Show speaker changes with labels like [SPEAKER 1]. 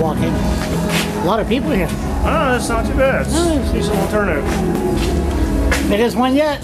[SPEAKER 1] Walking. A lot of people here.
[SPEAKER 2] Oh, that's not too bad. It's decent little turnout.
[SPEAKER 1] Biggest one yet.